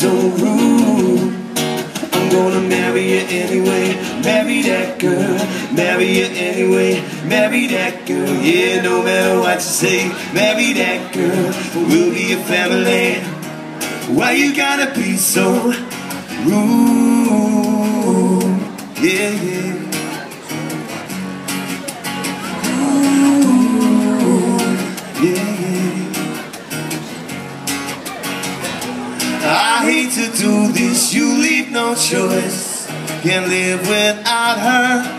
so rude. I'm gonna marry you anyway, marry that girl, marry you anyway, marry that girl. Yeah, no matter what you say, marry that girl. We'll be a family. Why you gotta be so rude? Yeah, yeah. Yeah, yeah. To do this, you leave no choice. Can't live without her.